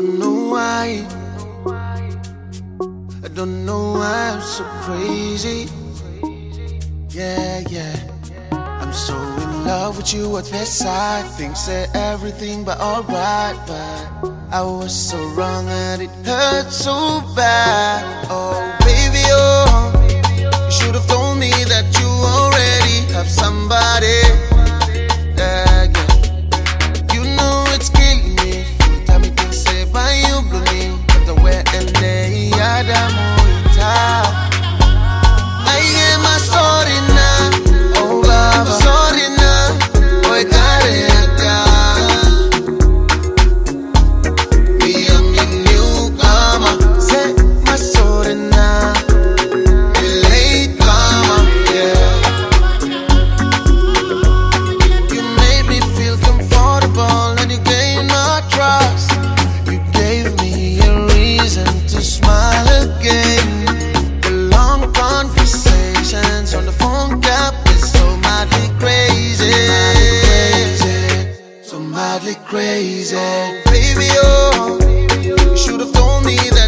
don't know why. I don't know why I'm so crazy. Yeah, yeah. I'm so in love with you at first sight. Things say everything but alright, but I was so wrong and it hurt so bad. Madly crazy. Baby, oh, you should have told me that